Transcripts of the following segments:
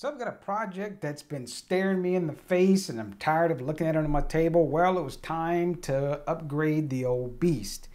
So I've got a project that's been staring me in the face and I'm tired of looking at it on my table. Well, it was time to upgrade the old beast.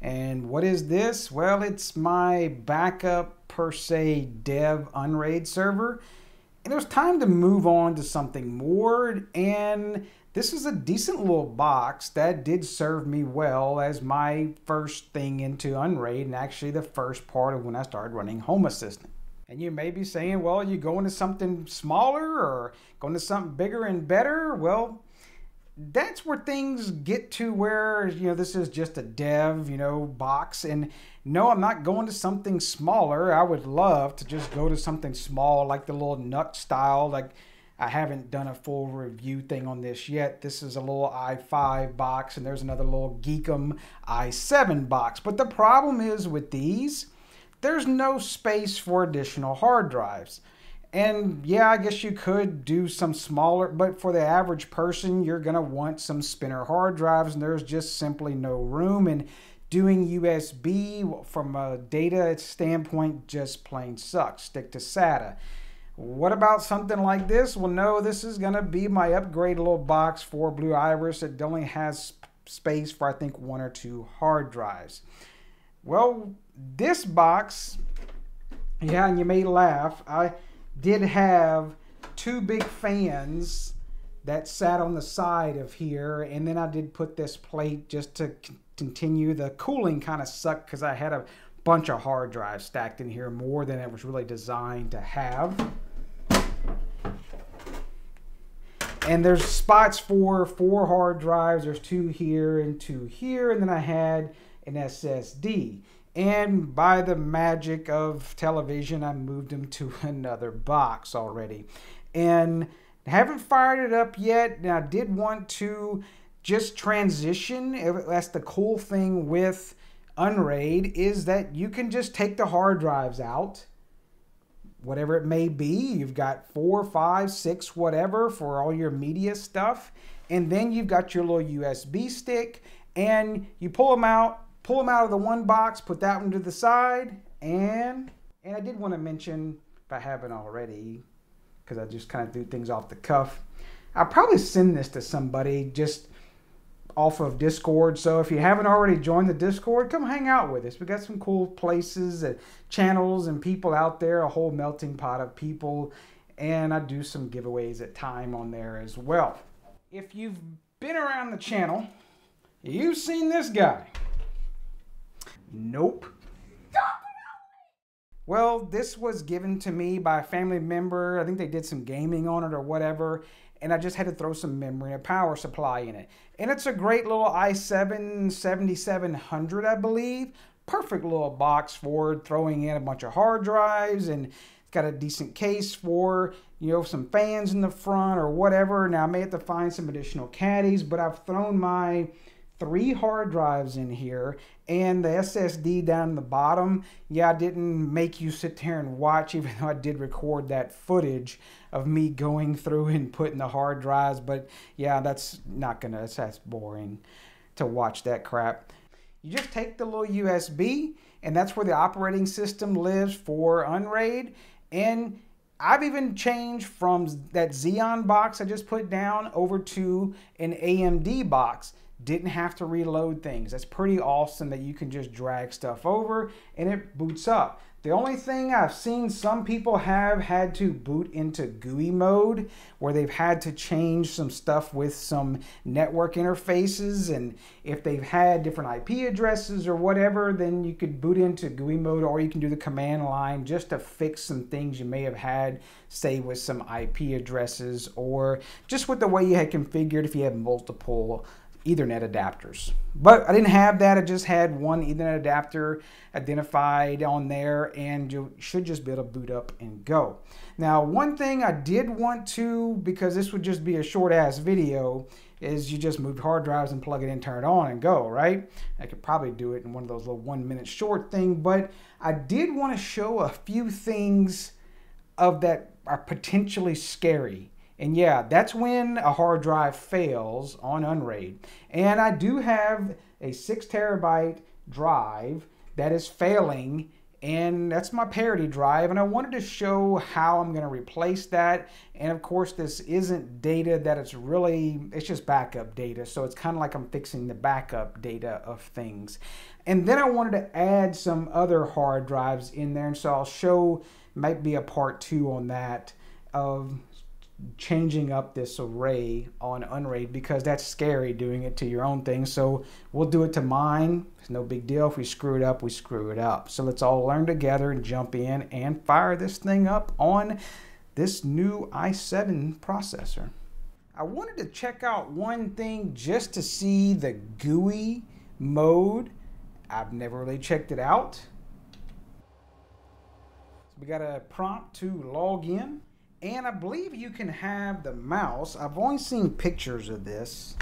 And what is this? Well, it's my backup per se dev Unraid server. And it was time to move on to something more. And this is a decent little box that did serve me well as my first thing into Unraid and actually the first part of when I started running Home Assistant. And you may be saying, well, you're going to something smaller or going to something bigger and better? Well, that's where things get to where, you know, this is just a dev, you know, box. And no, I'm not going to something smaller. I would love to just go to something small like the little NUC style. Like I haven't done a full review thing on this yet. This is a little i5 box and there's another little Geekom i7 box. But the problem is with these, there's no space for additional hard drives. And yeah, I guess you could do some smaller, but for the average person, you're going to want some spinner hard drives, and there's just simply no room. And doing USB from a data standpoint just plain sucks. Stick to SATA. What about something like this? Well, no, this is going to be my upgrade little box for Blue Iris. It only has space for, I think, one or two hard drives. Well, this box, yeah, and you may laugh, I did have two big fans that sat on the side of here, and then I did put this plate just to continue. The cooling kind of sucked because I had a bunch of hard drives stacked in here, more than it was really designed to have. And there's spots for four hard drives. There's two here and two here, and then I had an SSD. And by the magic of television, I moved them to another box already. And haven't fired it up yet. Now, I did want to just transition. That's the cool thing with Unraid is that you can just take the hard drives out, whatever it may be. You've got four, five, six, whatever for all your media stuff. And then you've got your little USB stick and you pull them out pull them out of the one box, put that one to the side, and and I did want to mention, if I haven't already, because I just kind of do things off the cuff, I'll probably send this to somebody just off of Discord. So if you haven't already joined the Discord, come hang out with us. We got some cool places and channels and people out there, a whole melting pot of people. And I do some giveaways at time on there as well. If you've been around the channel, you've seen this guy. Nope. Well, this was given to me by a family member. I think they did some gaming on it or whatever. And I just had to throw some memory and power supply in it. And it's a great little i7 7700, I believe. Perfect little box for throwing in a bunch of hard drives and it's got a decent case for, you know, some fans in the front or whatever. Now I may have to find some additional caddies, but I've thrown my three hard drives in here and the SSD down the bottom. Yeah, I didn't make you sit there and watch, even though I did record that footage of me going through and putting the hard drives. But yeah, that's not gonna, that's, that's boring to watch that crap. You just take the little USB, and that's where the operating system lives for Unraid. And I've even changed from that Xeon box I just put down over to an AMD box didn't have to reload things. That's pretty awesome that you can just drag stuff over and it boots up. The only thing I've seen some people have had to boot into GUI mode where they've had to change some stuff with some network interfaces and if they've had different IP addresses or whatever then you could boot into GUI mode or you can do the command line just to fix some things you may have had say with some IP addresses or just with the way you had configured if you had multiple Ethernet adapters. But I didn't have that. I just had one Ethernet adapter identified on there and you should just be able to boot up and go. Now, one thing I did want to, because this would just be a short ass video, is you just move hard drives and plug it in, turn it on and go, right? I could probably do it in one of those little one minute short thing, but I did want to show a few things of that are potentially scary and yeah, that's when a hard drive fails on Unraid. And I do have a six terabyte drive that is failing and that's my parity drive and I wanted to show how I'm going to replace that and of course this isn't data that it's really it's just backup data so it's kind of like I'm fixing the backup data of things and then I wanted to add some other hard drives in there and so I'll show might be a part two on that of changing up this array on Unraid because that's scary doing it to your own thing. So we'll do it to mine. It's no big deal. If we screw it up, we screw it up. So let's all learn together and jump in and fire this thing up on this new i7 processor. I wanted to check out one thing just to see the GUI mode. I've never really checked it out. So we got a prompt to log in. And I believe you can have the mouse. I've only seen pictures of this.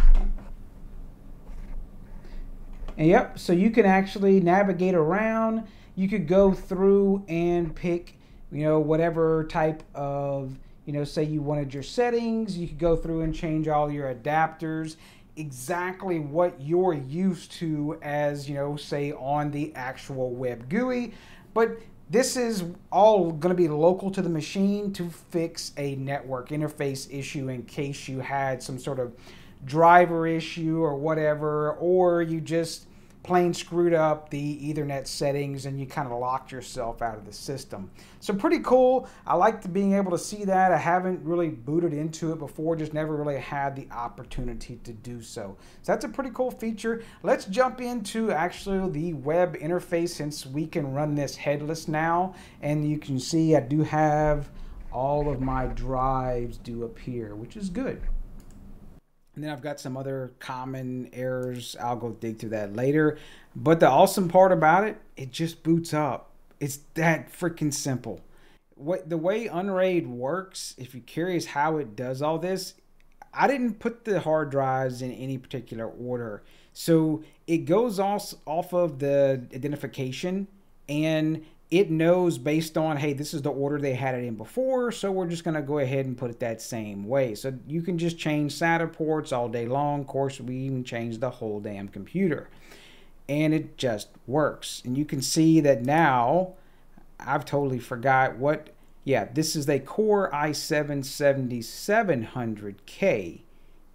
And yep, so you can actually navigate around. You could go through and pick, you know, whatever type of, you know, say you wanted your settings. You could go through and change all your adapters exactly what you're used to as, you know, say on the actual web GUI. But this is all going to be local to the machine to fix a network interface issue in case you had some sort of driver issue or whatever, or you just plain screwed up the Ethernet settings and you kind of locked yourself out of the system. So pretty cool. I like being able to see that. I haven't really booted into it before, just never really had the opportunity to do so. So that's a pretty cool feature. Let's jump into actually the web interface since we can run this headless now. And you can see I do have all of my drives do appear, which is good. And then I've got some other common errors. I'll go dig through that later. But the awesome part about it, it just boots up. It's that freaking simple. What the way Unraid works, if you're curious how it does all this, I didn't put the hard drives in any particular order. So it goes off off of the identification and it knows based on hey this is the order they had it in before so we're just going to go ahead and put it that same way. So you can just change SATA ports all day long. Of course we even changed the whole damn computer. And it just works. And you can see that now I've totally forgot what yeah this is a core i7 7700K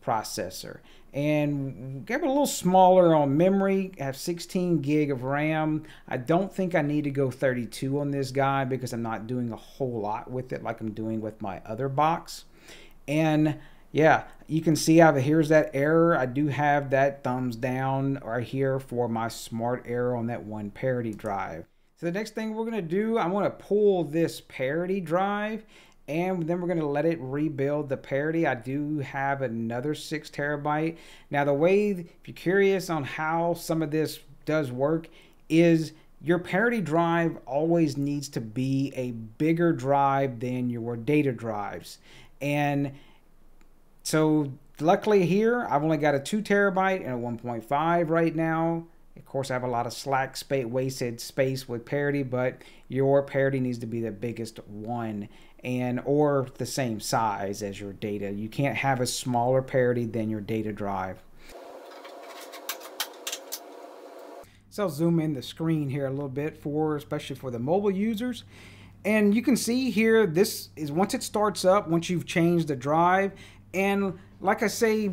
processor and get a little smaller on memory I have 16 gig of ram. I don't think i need to go 32 on this guy because i'm not doing a whole lot with it like i'm doing with my other box. And yeah you can see how here's that error. I do have that thumbs down right here for my smart error on that one parity drive. So the next thing we're going to do i'm going to pull this parity drive and then we're going to let it rebuild the parity. I do have another six terabyte. Now the way, if you're curious on how some of this does work, is your parity drive always needs to be a bigger drive than your data drives. And so luckily here, I've only got a two terabyte and a 1.5 right now. Of course, I have a lot of slack space, wasted space with parity, but your parity needs to be the biggest one and or the same size as your data. You can't have a smaller parity than your data drive. So I'll zoom in the screen here a little bit for especially for the mobile users. And you can see here, this is once it starts up, once you've changed the drive, and like I say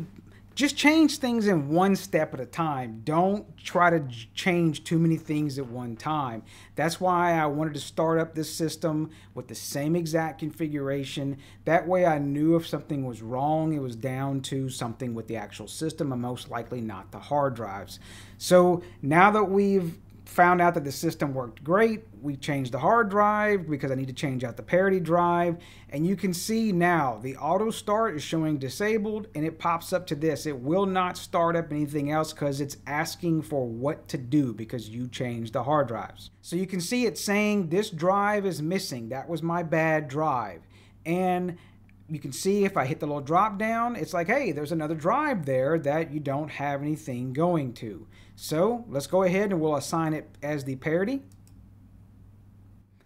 just change things in one step at a time. Don't try to change too many things at one time. That's why I wanted to start up this system with the same exact configuration. That way I knew if something was wrong, it was down to something with the actual system and most likely not the hard drives. So now that we've found out that the system worked great. We changed the hard drive because I need to change out the parity drive. And you can see now the auto start is showing disabled and it pops up to this. It will not start up anything else because it's asking for what to do because you changed the hard drives. So you can see it's saying this drive is missing. That was my bad drive. And you can see if I hit the little drop down, it's like, hey, there's another drive there that you don't have anything going to. So let's go ahead and we'll assign it as the parity.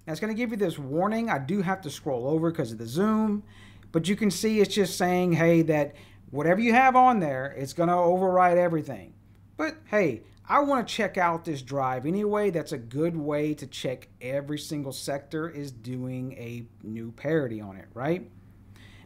It's going to give you this warning. I do have to scroll over because of the zoom, but you can see it's just saying, hey, that whatever you have on there, it's going to override everything. But hey, I want to check out this drive anyway. That's a good way to check every single sector is doing a new parity on it, right?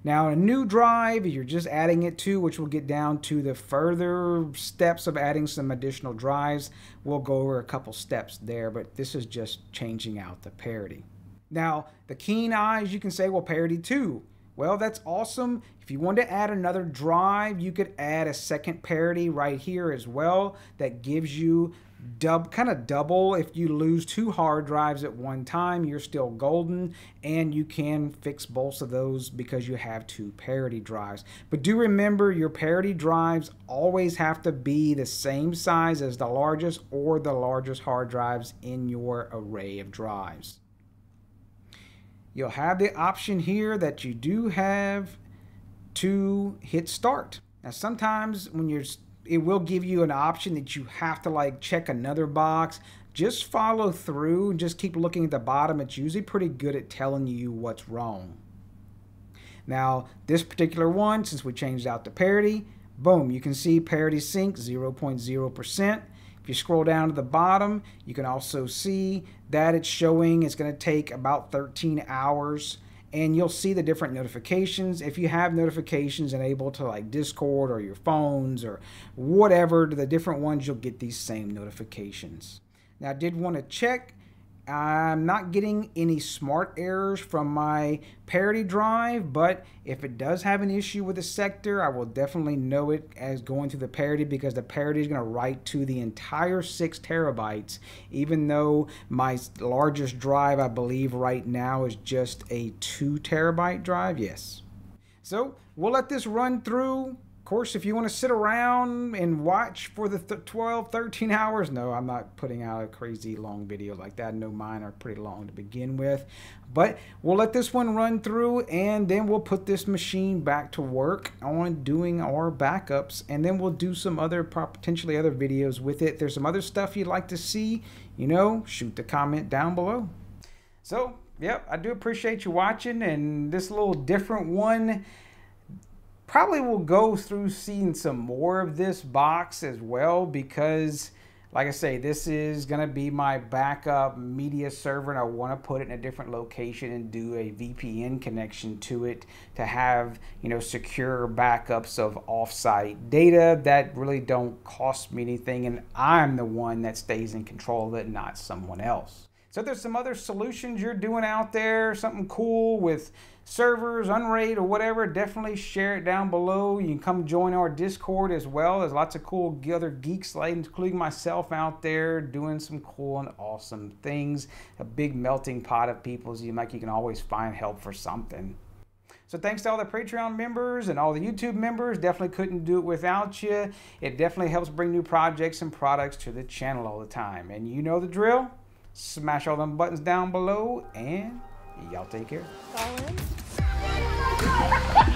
Now, a new drive, you're just adding it to, which we'll get down to the further steps of adding some additional drives. We'll go over a couple steps there, but this is just changing out the parity. Now, the keen eyes, you can say, well, parity 2. Well, that's awesome. If you want to add another drive, you could add a second parity right here as well that gives you dub kind of double. If you lose two hard drives at one time you're still golden and you can fix both of those because you have two parity drives. But do remember your parity drives always have to be the same size as the largest or the largest hard drives in your array of drives. You'll have the option here that you do have to hit start. Now sometimes when you're it will give you an option that you have to like check another box. Just follow through and just keep looking at the bottom. It's usually pretty good at telling you what's wrong. Now, this particular one, since we changed out the parity, boom, you can see parity sync 0.0%. If you scroll down to the bottom, you can also see that it's showing it's going to take about 13 hours and you'll see the different notifications. If you have notifications enabled to like Discord or your phones or whatever, to the different ones, you'll get these same notifications. Now, I did want to check I'm not getting any smart errors from my parity drive, but if it does have an issue with the sector, I will definitely know it as going through the parity because the parity is going to write to the entire six terabytes, even though my largest drive, I believe right now is just a two terabyte drive. Yes. So we'll let this run through course, if you want to sit around and watch for the th 12, 13 hours, no, I'm not putting out a crazy long video like that. No, mine are pretty long to begin with. But we'll let this one run through and then we'll put this machine back to work on doing our backups. And then we'll do some other, potentially other videos with it. There's some other stuff you'd like to see, you know, shoot the comment down below. So, yep, I do appreciate you watching and this little different one Probably will go through seeing some more of this box as well because like I say, this is going to be my backup media server and I want to put it in a different location and do a VPN connection to it to have, you know, secure backups of offsite data that really don't cost me anything and I'm the one that stays in control of it, not someone else. So there's some other solutions you're doing out there, something cool with servers, Unraid, or whatever, definitely share it down below. You can come join our Discord as well. There's lots of cool other geeks, including myself, out there doing some cool and awesome things. A big melting pot of people, so you like you can always find help for something. So thanks to all the Patreon members and all the YouTube members. Definitely couldn't do it without you. It definitely helps bring new projects and products to the channel all the time. And you know the drill. Smash all them buttons down below and Y'all take care.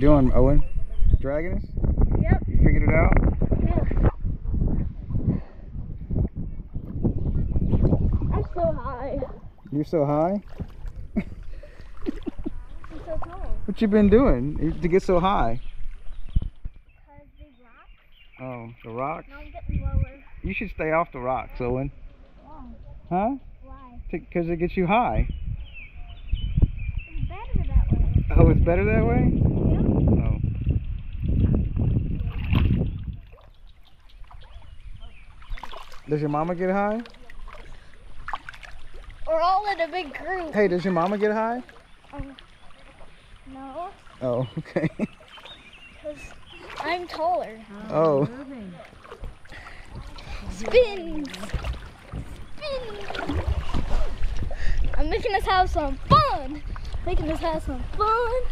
you doing, Owen? Dragging us? Yep. You figured it out? Yeah. I'm so high. You're so high? I'm so tall. What you been doing to get so high? Because the rocks. Oh, the rocks? Now I'm getting lower. You should stay off the rocks, Owen. Why? Huh? Why? Because it gets you high. It's better that way. Oh, it's better that way? Yeah. Oh. Does your mama get high? We're all in a big group. Hey, does your mama get high? Um, No, Oh, okay. because I'm taller. Oh. Moving. Spin! Spin! I'm making us have some fun! Making us have some fun!